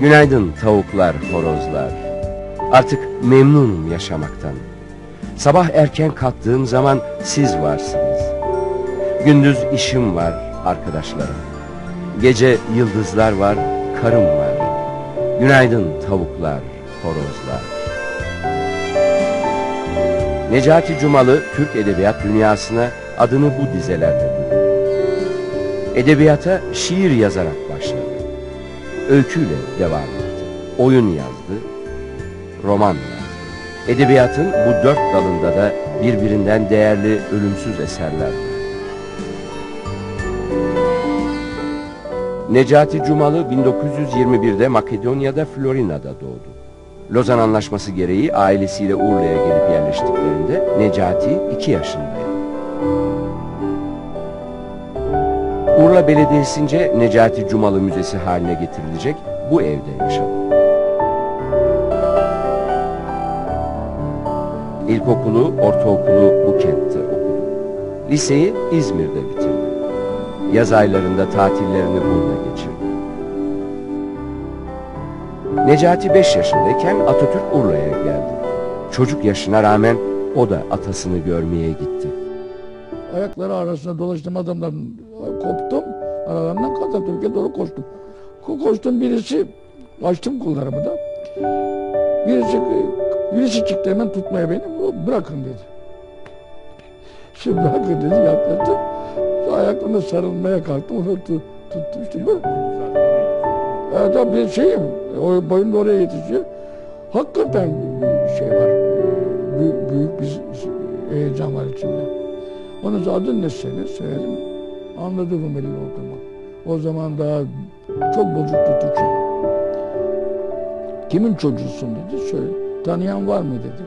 Günaydın tavuklar, horozlar. Artık memnunum yaşamaktan. Sabah erken kalktığım zaman siz varsınız. Gündüz işim var arkadaşlarım. Gece yıldızlar var, karım var. Günaydın tavuklar, horozlar. Necati Cumalı Türk edebiyat dünyasına adını bu dizelerde. Edebiyata şiir yazarak. Öyküyle devam etti. Oyun yazdı, roman yazdı. Edebiyatın bu dört dalında da birbirinden değerli ölümsüz eserler var. Necati Cumalı 1921'de Makedonya'da Florina'da doğdu. Lozan Anlaşması gereği ailesiyle Urla'ya gelip yerleştiklerinde Necati 2 yaşındaydı. Urla Belediyesi'nce Necati Cumalı Müzesi haline getirilecek bu evde yaşadı. İlkokulu, ortaokulu bu kentte okudu. Liseyi İzmir'de bitirdi. Yaz aylarında tatillerini burada geçirdi. Necati 5 yaşındayken Atatürk Urla'ya geldi. Çocuk yaşına rağmen o da atasını görmeye gitti. Ayakları arasında dolaştım adamların koptum. Aralarından Atatürk'e doğru koştum. Ko- Koştum birisi açtım kollarımı da. Birisi birisi çıktı hemen tutmaya beni. Bırakın dedi. Şimdi bırakın dedi yaklaştım. Ayaklarına sarılmaya kalktım. Onu tut, tuttum işte böyle. Evet bir şeyim. O boyum da oraya yetişiyor. Hakikaten bir şey var. Büyük, büyük bir heyecan var içimde. Onun adın ne senin? Söyledim. Anladı Rumeli olduğumu. O zaman daha çok bozuktu Türkçe. Kimin çocuğusun dedi. Söyle. Tanıyan var mı dedi.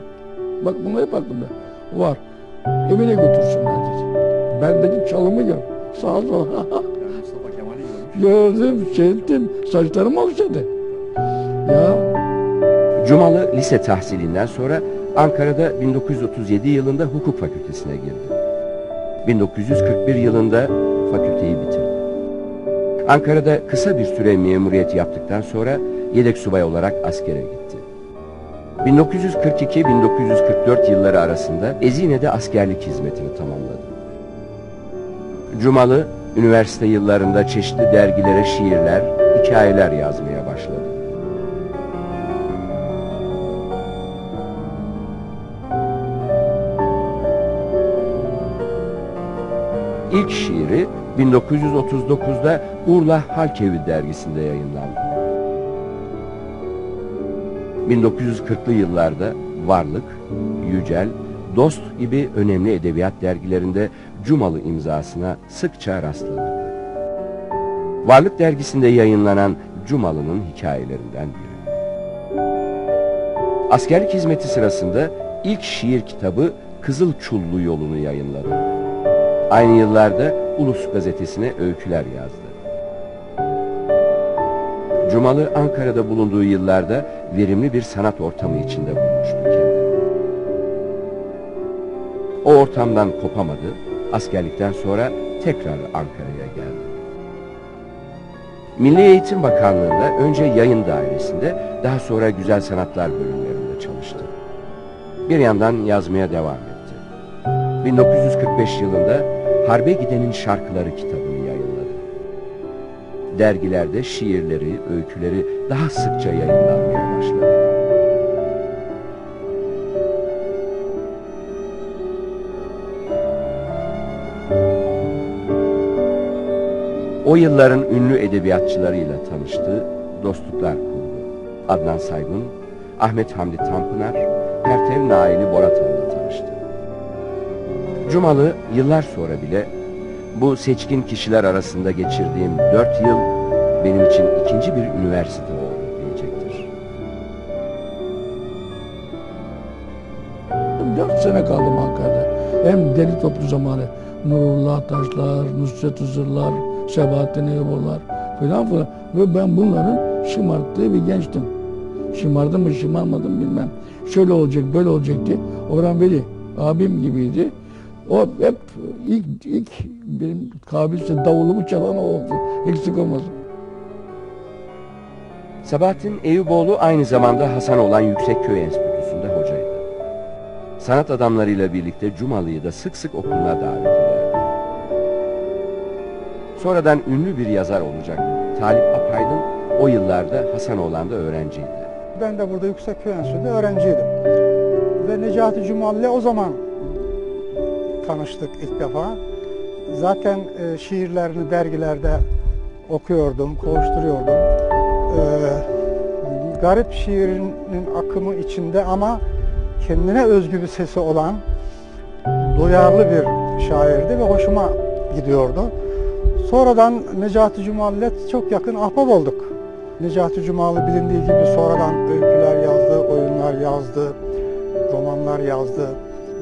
Bak bunlar hep aklımda. Var. Evine götürsünler dedi. Ben dedim çalımı gör. Sağa sola. Gördüm, şey ettim. Saçlarım okşadı. Ya Cumalı lise tahsilinden sonra Ankara'da 1937 yılında hukuk fakültesine girdi. 1941 yılında fakülteyi bitirdi. Ankara'da kısa bir süre memuriyet yaptıktan sonra yedek subay olarak askere gitti. 1942-1944 yılları arasında Ezine'de askerlik hizmetini tamamladı. Cumalı, üniversite yıllarında çeşitli dergilere şiirler, hikayeler yazmaya başladı. İlk şiiri 1939'da Urla Halkevi dergisinde yayınlandı. 1940'lı yıllarda Varlık, Yücel, Dost gibi önemli edebiyat dergilerinde Cumalı imzasına sıkça rastlanırdı. Varlık dergisinde yayınlanan Cumalı'nın hikayelerinden biri. Askerlik hizmeti sırasında ilk şiir kitabı Kızıl Çullu yolunu yayınladı. Aynı yıllarda Ulus gazetesine öyküler yazdı. Cumalı Ankara'da bulunduğu yıllarda verimli bir sanat ortamı içinde bulmuştu kendini. O ortamdan kopamadı, askerlikten sonra tekrar Ankara'ya geldi. Milli Eğitim Bakanlığı'nda önce yayın dairesinde, daha sonra güzel sanatlar bölümlerinde çalıştı. Bir yandan yazmaya devam etti. 1945 yılında Harbe Gidenin Şarkıları kitabını yayınladı. Dergilerde şiirleri, öyküleri daha sıkça yayınlanmaya başladı. O yılların ünlü edebiyatçılarıyla tanıştı, dostluklar kurdu. Adnan Saygun, Ahmet Hamdi Tanpınar, Pertev Naili Boratan'la tanıştı. Cumalı yıllar sonra bile bu seçkin kişiler arasında geçirdiğim dört yıl benim için ikinci bir üniversite oldu diyecektir. dört sene kaldım Ankara'da. Hem deli toplu zamanı. Nurullah Taşlar, Nusret Hızırlar, Sebahattin Eyvallah falan falan. Ve ben bunların şımarttığı bir gençtim. Şımardım mı şımarmadım bilmem. Şöyle olacak böyle olacak diye. Orhan Veli abim gibiydi. O hep ilk, ilk benim kabilse davulumu çalan o oldu. Eksik olmasın. Sabahattin Eyüboğlu aynı zamanda Hasan olan Yüksekköy Enstitüsü'nde hocaydı. Sanat adamlarıyla birlikte Cumalı'yı da sık sık okuluna davet ederdi. Sonradan ünlü bir yazar olacak Talip Apaydın o yıllarda Hasanoğlan'da öğrenciydi. Ben de burada Yüksekköy Enstitüsü'nde öğrenciydim. Ve Necati Cumal'le o zaman tanıştık ilk defa. Zaten e, şiirlerini dergilerde okuyordum, koşturuyordum. E, garip şiirinin akımı içinde ama kendine özgü bir sesi olan duyarlı bir şairdi ve hoşuma gidiyordu. Sonradan Necati Cumal'le çok yakın ahbap olduk. Necati Cumalı bilindiği gibi sonradan öyküler yazdı, oyunlar yazdı, romanlar yazdı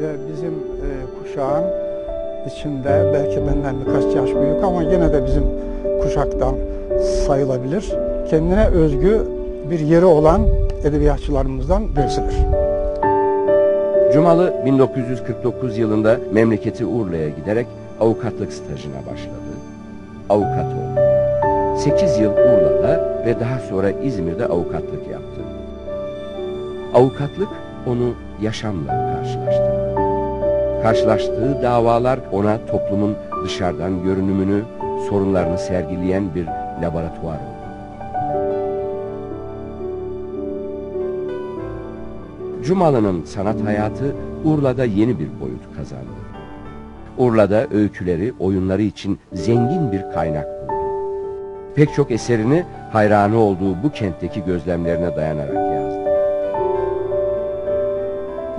ve bizim e, kuşağın içinde belki benden birkaç yaş büyük ama yine de bizim kuşaktan sayılabilir. Kendine özgü bir yeri olan edebiyatçılarımızdan birisidir. Cumalı 1949 yılında memleketi Urla'ya giderek avukatlık stajına başladı. Avukat oldu. 8 yıl Urla'da ve daha sonra İzmir'de avukatlık yaptı. Avukatlık onu yaşamla karşılaştırdı. Karşılaştığı davalar ona toplumun dışarıdan görünümünü, sorunlarını sergileyen bir laboratuvar oldu. Cumalı'nın sanat hayatı Urla'da yeni bir boyut kazandı. Urla'da öyküleri, oyunları için zengin bir kaynak buldu. Pek çok eserini hayranı olduğu bu kentteki gözlemlerine dayanarak yazdı.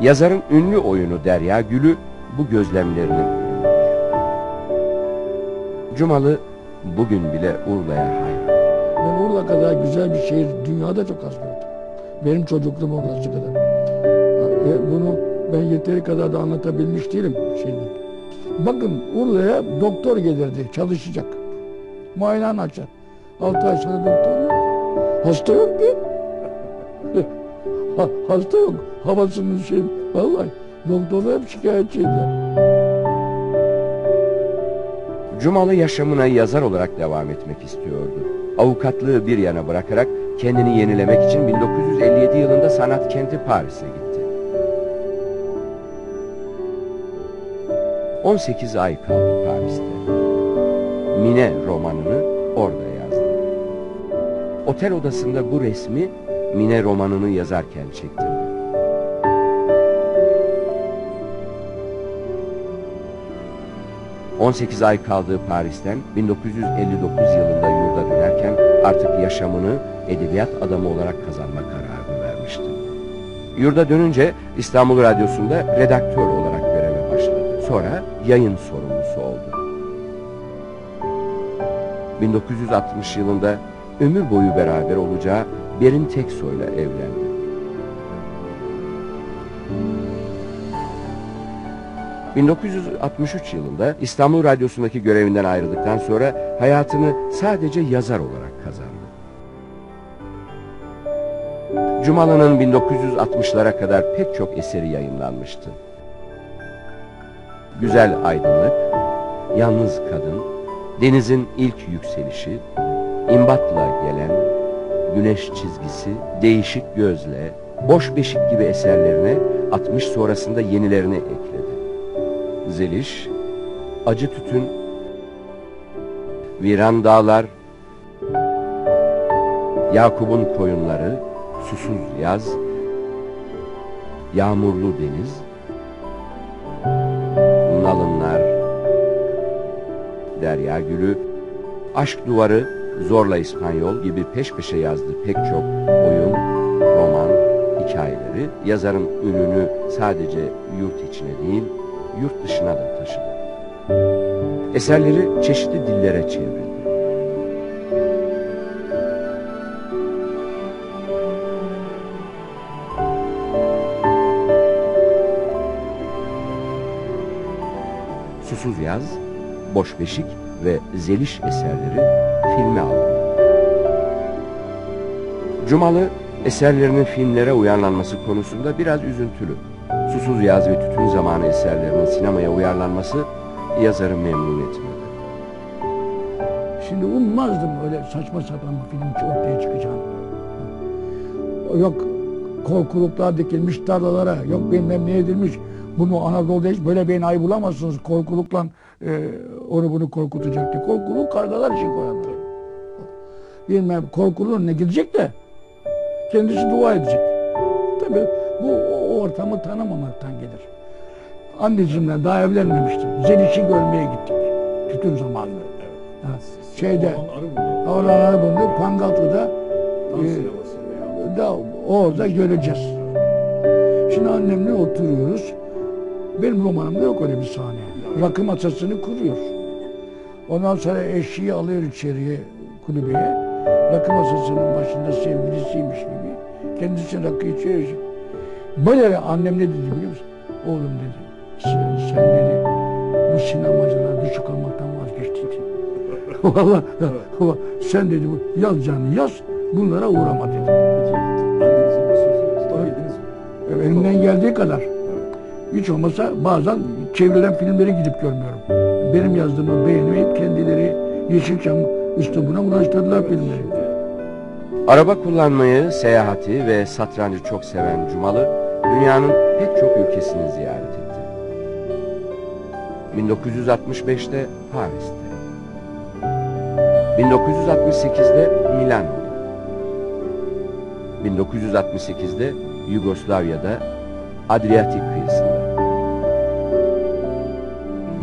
Yazarın ünlü oyunu Derya Gülü bu gözlemlerinin ürünüdür. Cumalı bugün bile Urla'ya hayran. Ben Urla kadar güzel bir şehir dünyada çok az gördüm. Benim çocukluğum orası kadar. E, bunu ben yeteri kadar da anlatabilmiş değilim şeyden. Bakın Urla'ya doktor gelirdi çalışacak. Muayenehane açar. Altı ay sonra doktor yok. Hasta yok ki. Ha- hasta yok. Havasının şey vallahi doktorlar hep şikayetçiydiler. Cumalı yaşamına yazar olarak devam etmek istiyordu. Avukatlığı bir yana bırakarak kendini yenilemek için 1957 yılında sanat kenti Paris'e gitti. 18 ay kaldı Paris'te. Mine romanını orada yazdı. Otel odasında bu resmi Mine romanını yazarken çektirdi. ...18 ay kaldığı Paris'ten 1959 yılında yurda dönerken... ...artık yaşamını edebiyat adamı olarak kazanma kararını vermişti. Yurda dönünce İstanbul Radyosu'nda redaktör olarak göreve başladı. Sonra yayın sorumlusu oldu. 1960 yılında ömür boyu beraber olacağı Berin Teksoy'la evlendi. ...1963 yılında İstanbul Radyosu'ndaki görevinden ayrıldıktan sonra... ...hayatını sadece yazar olarak kazandı. Cumalı'nın 1960'lara kadar pek çok eseri yayınlanmıştı. Güzel Aydınlık, Yalnız Kadın, Denizin İlk Yükselişi, İmbatla Gelen, Güneş Çizgisi, Değişik Gözle, Boş Beşik gibi eserlerine 60 sonrasında yenilerini ekledi. Zeliş, Acı Tütün, Viran Dağlar, Yakup'un Koyunları, Susuz Yaz, Yağmurlu Deniz, Nalınlar, Derya Gülü, Aşk Duvarı, Zorla İspanyol gibi peş peşe yazdı pek çok oyun, roman, hikayeleri yazarın ününü sadece yurt içine değil, yurt dışına da taşıdı. Eserleri çeşitli dillere çevrildi. Susuz Yaz, Boş Beşik ve Zeliş eserleri filme alındı. Cumalı eserlerinin filmlere uyarlanması konusunda biraz üzüntülü. Susuz Yaz ve Tütün Zamanı eserlerinin sinemaya uyarlanması yazarı memnun etmedi. Şimdi ummazdım öyle saçma sapan bir film ortaya çıkacağını. yok korkuluklar dikilmiş tarlalara, yok bilmem ne edilmiş. Bunu Anadolu'da hiç böyle bir enayi bulamazsınız. Korkulukla e, onu bunu korkutacak diye. Korkuluk kargalar için koyanlar. Bilmem korkuluğun ne gidecek de kendisi dua edecek. Tabii bu o ortamı tanımamaktan gelir. Anneciğimle daha evlenmemiştim. Zeliş'i görmeye gittik. Tütün zamanı. Ha, şeyde, Avralar bunu Pangaltı'da e, da orada göreceğiz. Şimdi annemle oturuyoruz. Benim romanımda yok öyle bir sahne. Rakı masasını kuruyor. Ondan sonra eşiği alıyor içeriye kulübeye. Rakı masasının başında sevgilisiymiş gibi. Kendisi rakı içiyor. Böyle annem ne dedi biliyor musun? Oğlum dedi. Sen, sen dedi bu sinemacılar düşük almaktan vazgeçti dedi. Vallahi vallahi sen dedi bu yazacağını yaz bunlara uğrama dedi. Annenizin sözü? Elimden geldiği kadar. Hiç olmasa bazen çevrilen filmleri gidip görmüyorum. Benim yazdığımı beğenmeyip kendileri Yeşilçam üslubuna ulaştırdılar filmleri. Araba kullanmayı, seyahati ve satrancı çok seven Cumalı, dünyanın pek çok ülkesini ziyaret etti. 1965'te Paris'te, 1968'de Milano'da, 1968'de Yugoslavya'da Adriyatik kıyısında,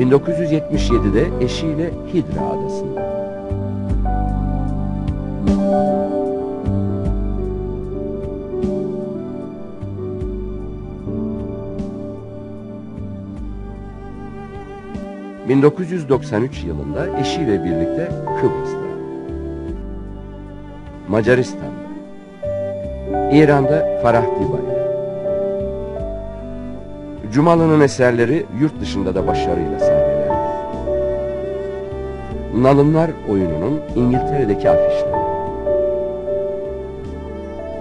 1977'de eşiyle Hidra adasında, ...1993 yılında eşiyle birlikte Kıbrıs'ta... ...Macaristan'da... ...İran'da Farah Diba'yla... Cumalı'nın eserleri yurt dışında da başarıyla sahnelendi. Nalınlar oyununun İngiltere'deki afişleri...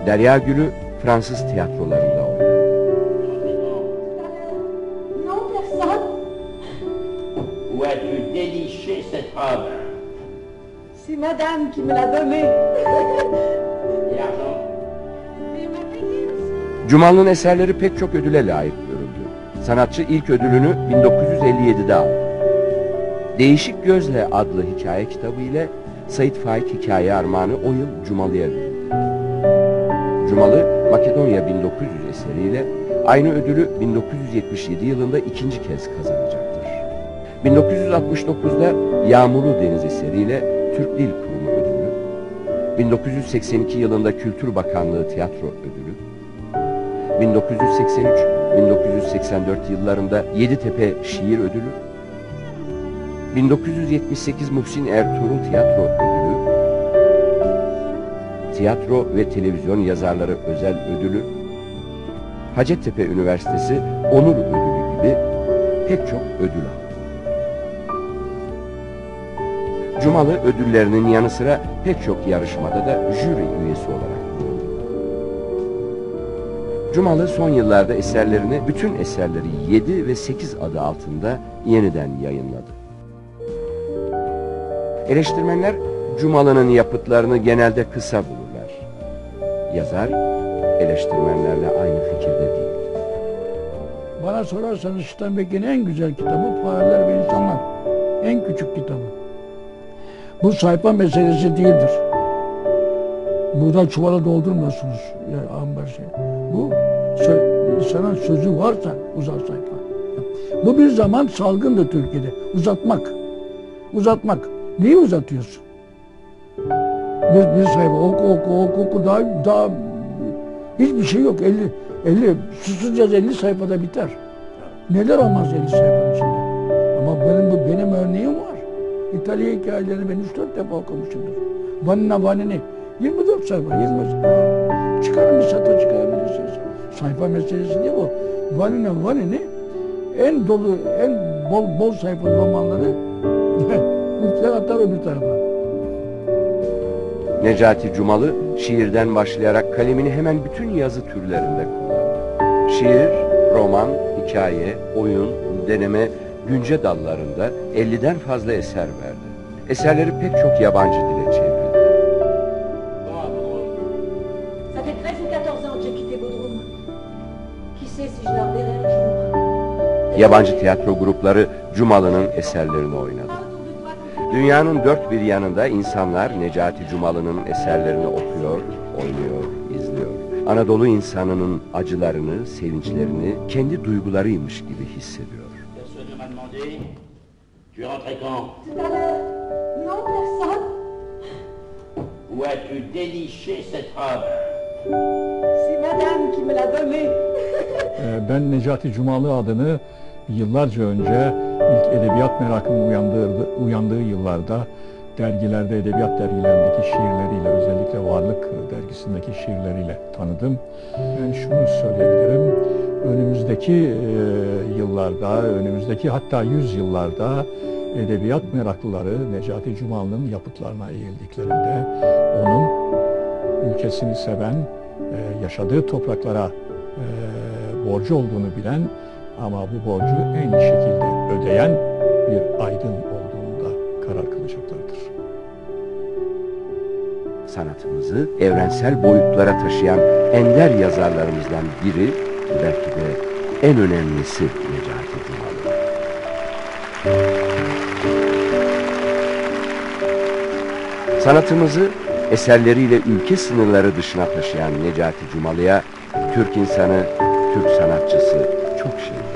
Derya Gülü Fransız tiyatrolarında madame qui me l'a aussi. Cumalı'nın eserleri pek çok ödüle layık görüldü. Sanatçı ilk ödülünü 1957'de aldı. Değişik Gözle adlı hikaye kitabı ile Sait Faik Hikaye Armağanı o yıl Cumalı'ya verildi. Cumalı, Makedonya 1900 eseriyle aynı ödülü 1977 yılında ikinci kez kazanacaktır. 1969'da Yağmurlu Deniz eseriyle Türk Dil Kurumu ödülü, 1982 yılında Kültür Bakanlığı Tiyatro ödülü, 1983-1984 yıllarında Yeditepe Şiir Ödülü, 1978 Muhsin Ertuğrul Tiyatro Ödülü, Tiyatro ve Televizyon Yazarları Özel Ödülü, Hacettepe Üniversitesi Onur Ödülü gibi pek çok ödül aldı. Cumalı ödüllerinin yanı sıra pek çok yarışmada da jüri üyesi olarak bulundu. Cumalı son yıllarda eserlerini bütün eserleri 7 ve 8 adı altında yeniden yayınladı. Eleştirmenler Cumalı'nın yapıtlarını genelde kısa bulurlar. Yazar eleştirmenlerle aynı fikirde değil. Bana sorarsanız Steinbeck'in en güzel kitabı Fareler ve İnsanlar. En küçük kitabı. Bu sayfa meselesi değildir. Burada çuvala doldurmuyorsunuz ya ambar şey. Bu insanın sözü varsa uzat sayfa. Bu bir zaman salgındı Türkiye'de. Uzatmak. Uzatmak. Niye uzatıyorsun? Bir, bir sayfa oku oku oku oku daha, daha hiçbir şey yok. 50, 50 susuzcaz 50 sayfada biter. Neler olmaz 50 sayfanın içinde. Ama benim benim örneğim var. İtalya hikayelerini ben 3-4 defa okumuşumdur. Vanina Vanini 24 sayfa 20 sayfa. Çıkarın bir satır çıkarabilirsiniz. Sayfa meselesi değil bu. Vanina Vanini en dolu, en bol bol sayfalı romanları ülkeler atar öbür tarafa. Necati Cumalı şiirden başlayarak kalemini hemen bütün yazı türlerinde kullandı. Şiir, roman, hikaye, oyun, deneme, günce dallarında 50'den fazla eser verdi. Eserleri pek çok yabancı dile çevrildi. Bravo. Ça fait 13 ou 14 ans que j'ai quitté Bodrum. Qui sait si je le reverrai un jour Yabancı tiyatro grupları Cumalı'nın eserlerini oynadı. Dünyanın dört bir yanında insanlar Necati Cumalı'nın eserlerini okuyor, oynuyor, izliyor. Anadolu insanının acılarını, sevinçlerini kendi duygularıymış gibi hissediyor. Tu rentré quand Tout à l'heure. Non, personne. Où as-tu déniché cette robe C'est madame qui me l'a donnée. Ee, Ben Necati Cumalı adını yıllarca önce ilk edebiyat merakımın uyandığı, uyandığı yıllarda dergilerde, edebiyat dergilerindeki şiirleriyle, özellikle Varlık dergisindeki şiirleriyle tanıdım. Ben şunu söyleyebilirim, önümüzdeki e, yıllarda, önümüzdeki hatta yüz yıllarda edebiyat meraklıları Necati Cumalı'nın yapıtlarına eğildiklerinde onun ülkesini seven, e, yaşadığı topraklara e, borcu olduğunu bilen ama bu borcu en iyi şekilde ödeyen bir aydın olduğunda karar kılacaklardır. Sanatımızı evrensel boyutlara taşıyan ender yazarlarımızdan biri, belki de en önemlisi Necati Cumalı. Sanatımızı eserleriyle ülke sınırları dışına taşıyan Necati Cumalı'ya Türk insanı, Türk sanatçısı çok şey.